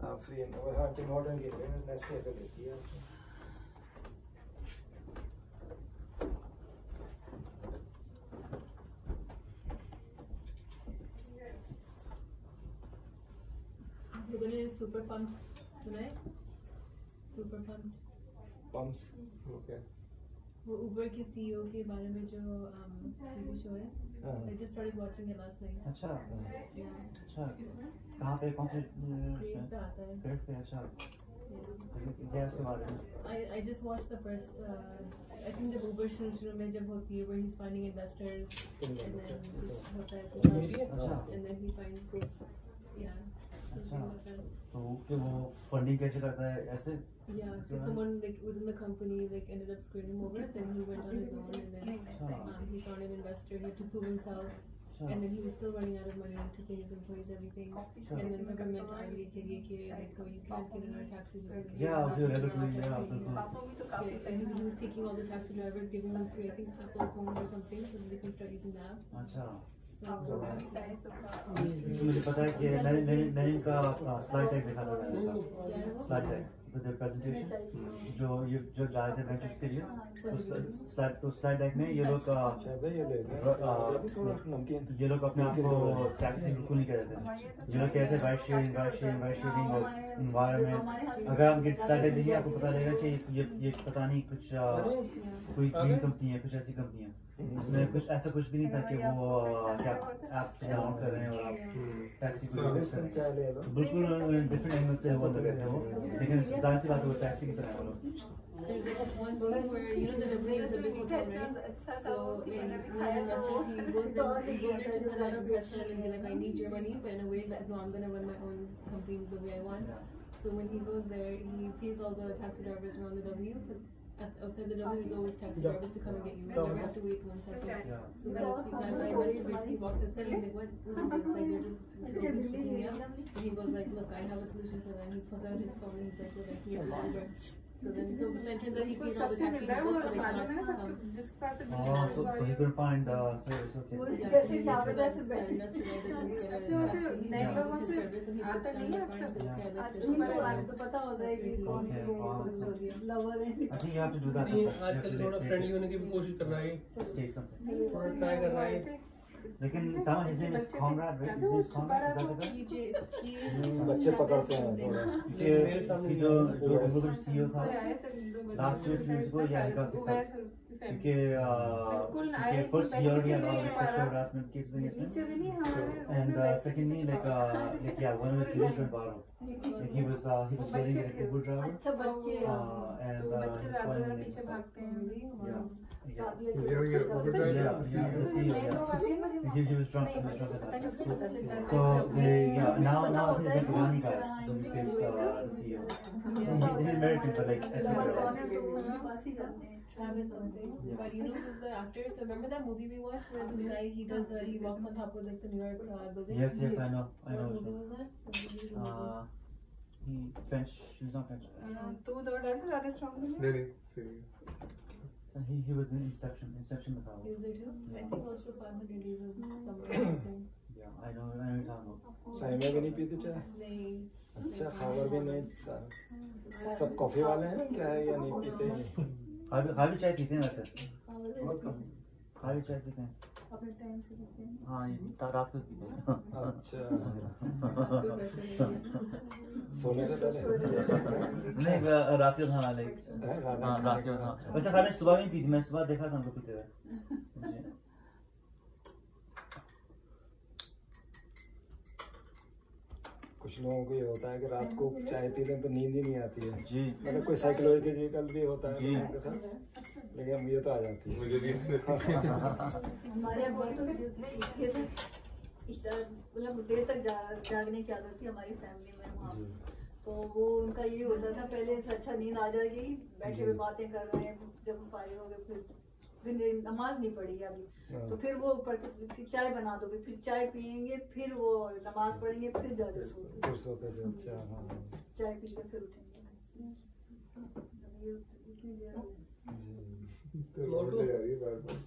Free है। हाँ Tim Horton की है नेस्ले का लेती है आपने लोगों ने सुपर पंप्स सुना है? सुपर पंप पम्प्स ओके वो उबर के सीईओ के बारे में जो टीवी शो है हाँ। I just started watching it last night. अच्छा Yeah. अच्छा कहाँ पे कौन से Crave पे आता है. पेड़ पे अच्छा Yeah. गैस के बारे में I, I just watched the first, uh, I think the Uber शुरू शुरू में जब होती है where he's finding investors and then होता है ऐसे अच्छा and then he finds goes, yeah. अच्छा something like that. तो कि वो फंडिंग कैसे करता है ऐसे Yeah, so Yeah. someone like within the company like ended up screwing him over. Then he went on his own, and then अच्छा um, he found an investor. He had to prove himself, अच्छा and then he was still running out of money to pay his employees everything. And then the government time ये कि ये कि like oh, you can't get in our taxi business. you Yeah, have okay, to regulatory, do yeah, taxi, बिल्कुल। Yeah, and he was taking all the taxi drivers, giving them free, I think Apple phones or something, so that they can start using the app. अच्छा So तो मुझे पता है कि मैंने मैंने मैंने इनका स्लाइड डेक देखा था। स्लाइड डेक तो द प्रेजेंटेशन जो ये, जो जा रहे थे वेंचर्स के लिए, उस स्लाइड तो स्लाइड डेक में ये लोग ये लोग अपने आप को टैक्सी बिल्कुल नहीं कह रहे थे। ये लोग कहते थे right sharing right sharing right sharing और इन्वायरमेंट अगर आप गेट स्टार्ट देंगे आपको पता लगेगा कि ये ये पता नहीं कुछ कोई कंपनी है, कुछ ऐसी कंपनी है। इसमें कुछ ऐसा कुछ भी नहीं था कि वो आ, क्या ऐप से डाउनलोड कर रहे हैं और आप टैक्सी को यूज कर रहे हैं चाय ले लो तो बिल्कुल डिफरेंट एंगल से वो अंदर रहते हो लेकिन जाहिर सी बात है वो टैक्सी की तरह है वो लोग There's like this one scene where you know the W is a big hotel, right? So in one of the investors, he goes there, he goes there to try to impress them and be like, I need your money, but in a way that no, I'm gonna run my own company the way I want. So when he goes there, he pays all the taxi drivers around the W because Outside the door, there's always taxi yeah. drivers to come and get you. You never have to wait one second. Yeah. So that's that guy he walks outside. He's like, "What? "What is this? Like they're just nobody's picking me up." And he goes like, "Look, I have a solution for that." And he pulls out his phone and he's like, "Look, I can get. है तो है हाँ, है आजकल थोड़ा friendly होने की भी कोशिश कर रहा है ट्राई कर रहा है लेकिन समझ इसे मिस कॉमरेड राइट इसे मिस कॉमरेड बच्चे पकड़ते हैं कि जो जो डब्ल्यूडब्ल्यू सीईओ था लास्ट ईयर न्यूज़ को यह आएगा क्योंकि फ़र्स्ट ईयर या sexual harassment uh, secondly like uh, like yeah one of his videos went viral like he was uh, he was getting a Uber driver अच्छा बच्चे uh, and uh, बच्चे ज़्यादा पीछे भागते हैं yeah yeah ये ये. He, he was drunk, he was drunk at that time. So they, yeah, now, now he's like Irani guy, so he is uh, the CEO. He's, he's American, but like ethnic lover है तो ही हैं Travis something. But you know who's the actor? So remember that movie we watched where this guy he does uh, he walks on top of like the New York uh, building. Yes, yes, I know, I What know. movie was that? Movie was? Uh, he French, he's not French. तू दो डर से ज़्यादा strong नहीं नहीं नहीं सही So he, he was in Inception, Inception with He was there too. Yeah. I think also 500 Days of Summer. something. Yeah, I know, I know what you're talking about. चाय में भी नहीं पीते चाय They अच्छा खबर भी नहीं सब कॉफ़ी वाले हैं क्या है या नहीं पीते खाली खाली चाय पीते हैं वैसे। बहुत कम खाली चाय पीते हैं। अपने टाइम से पीते हैं। हाँ ये रात को पीते हैं। अच्छा। सोने से पहले? नहीं रात को खाना लाइक हाँ रात को खाना। वैसे खाली सुबह नहीं पीती मैं सुबह देखा था उनको पीते हुए। कुछ लोगों को ये होता है कि रात को चाय पी लें तो नींद ही नहीं आती है। जी। मतलब कोई साइकोलॉजिकल भी होता है लेकिन मुझे तो आ जाती है। मुझे भी हमारे तो ये तो मतलब देर तक जागने की आदत थी हमारी फैमिली में वहाँ तो वो उनका ये होता था पहले से अच्छा नींद आ जाएगी बैठे हुए बातें कर रहे हैं जब फारिग हो गए फिर दिन नमाज़ नहीं पढ़ी अभी। हाँ। तो फिर वो फिर चाय बना दो फिर चाय पियेंगे फिर वो नमाज़ पढ़ेंगे फिर जाके फिर अच्छा हाँ। हाँ। चाय पी के फिर उठेंगे ये इतनी देर हो गई। जी मोटू ज़्यादा प्यार आ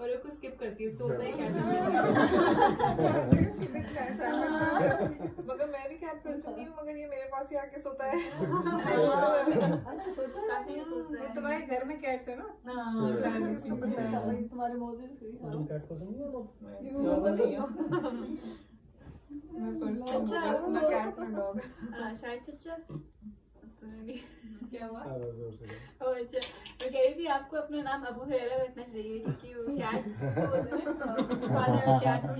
और वो को स्किप करती है उसको होता है क्या कैट मगर मैं भी कैट पर्सन नहीं हूँ मगर ये मेरे पास ही आके सोता है। अच्छा सोता है? तुम्हारे घर में कैट्स है ना। हाँ है। तुम्हारे हो हूँ। मैं पर्सन कैट ना डॉग शायद चच्चा क्या हुआ? हाँ, ज़ोर से अच्छा। मैं कह रही थी आपको अपना नाम अबू हुरैरा रखना चाहिए क्योंकि वो कैट फादर ऑफ़ कैट्स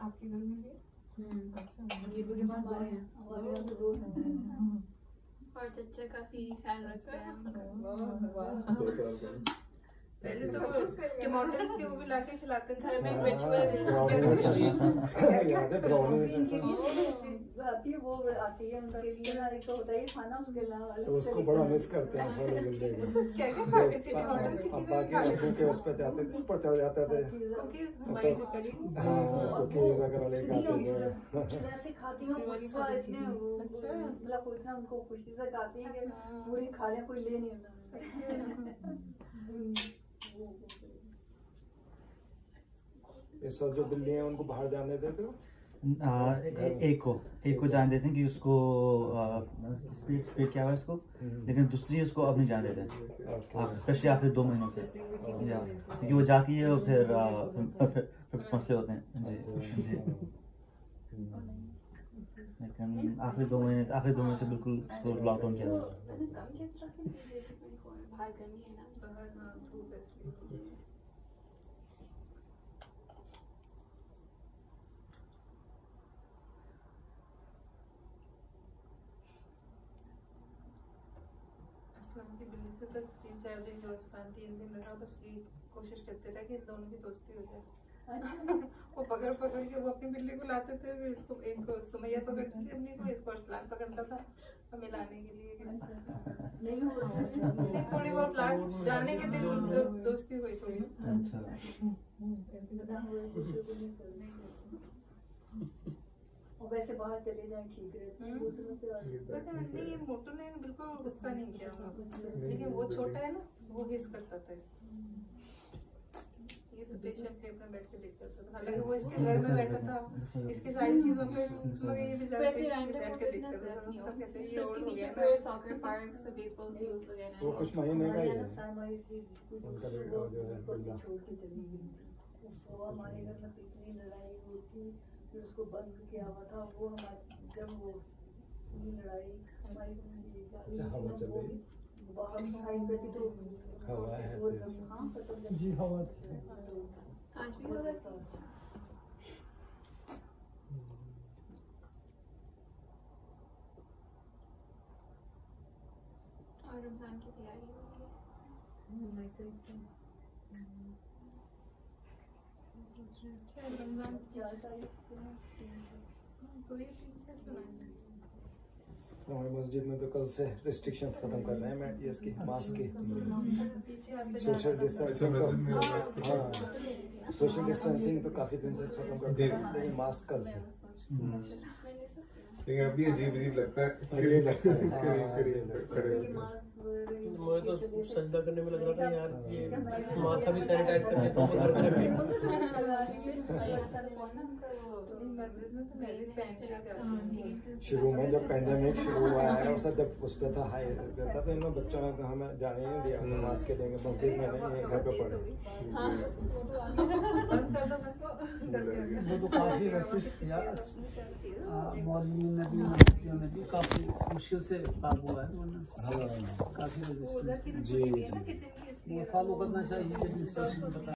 आपके घर में अच्छा। हैं तो हैं। और चच्चा काफ़ी ख्याल रखते हैं। वाह। पहले तो टमाटर्स के वो भी लाके खिलाते थे। में आती है वो आती है उनका लिए एक तो होता है खाना उसके अलावा तो उसको बड़ा मिस करते हैं क्या क्या खाते थे टमाटर चीज़ें बाकी भी के उस पे जाते थे ऊपर चढ़ जाते थे। कुकीज हाँ वगैरह खाती हूँ इतने मतलब इतना उनको खुशी से खाती है कि पूरी खा रहे कोई ले नहीं इस वक्त जो बिल्ली हैं उनको बाहर जाने देते हो? आ, ए- एक को एक। को जान देते हैं कि उसको स्पीड स्पीड क्या हुआ इसको? लेकिन दूसरी उसको अब नहीं जान देते स्पेशली आखिर दो महीनों से। या क्योंकि वो जाती है और फिर मसले होते हैं। जी। जी। लेकिन आखिरी दो महीने आखिरी दो महीने से बिल्कुल उसको लॉकडाउन किया था मैंने कम किया था कि बाहर गर्मी है ना असलम की बिल्ली से तो तीन चार दिन दोस्तान तीन दिन रहा बस ये कोशिश करते रहे कि इन दोनों की दोस्ती हो जाए। वो पकड़ पकड़ के वो अपनी बिल्ली को लाते थे फिर इसको एक को सुमैया पकड़ती थी अपनी को इसको अरसलान पकड़ता था हमें लाने के लिए। नहीं हो रहा है। थोड़ी बहुत लास्ट जाने के दिन दो, दोस्ती हुई थोड़ी। अच्छा। और वैसे बाहर चले जाए ठीक रहते हैं दूसरों से और- वैसे नहीं ये मोटू ने बिल्कुल गुस्सा नहीं किया लेकिन वो छोटा है ना वो हिस करता था इसको ये तो पेशेंट के अपने बैठ के देखता था। हालाँकि वो इसके घर में बैठा था इसकी सारी चीज़ों पे मगर ये भी ज़्यादा वैसे patient रैंडम बैठ के देखता था। कहते ये उसके हो गया पूरे सॉकर पार्क्स बेसबॉल फील्ड्स वगैरह वो कुछ महीने का ही है। हमारे की कुछ उनका भी जो है छोड़ के चली गई। वो हमारे घर में तो इतनी लड़ाई हुई थी फिर उसको बंद किया हुआ था। वो हमारे जब वो लड़ाई हमारी अच्छा, थी बाहर साइड पे थी तो हवा है हाँ जी हवा आज भी हो रहा। है और रमज़ान की तैयारी हो रही है अच्छा रमज़ान चार तारीख को तो ये तीन से सुनाए हमारी मस्जिद में तो कल से रिस्ट्रिक्शंस खत्म कर रहे हैं मैं ये इसकी मास्क की सोशल डिस्टेंसिंग तो हाँ सोशल डिस्टेंसिंग तो काफ़ी दिन से खत्म कर दिया लेकिन मास्क कल से। लेकिन अभी अजीब अजीब लगता है। है। मास्क मुझे तो सजदा करने में लग रहा था यार ये माथा भी सैनिटाइज कर लेता हूँ में भी तो मैं भी पहन के शुरू में जब पेंडेमिक शुरू हुआ है और सब जब उस पे था हाई रहता था इन लोग बच्चों ने तो हमें जाने नहीं दिया नमाज़ के देंगे मस्जिद में नहीं घर पे पढ़े वो तो काफ़ी रेफिस किया मौलवी ने भी मुफ्तियों ने भी काफ़ी मुश्किल से काबू हुआ है। वरना काफ़ी जी मसालों फॉलो करना चाहिए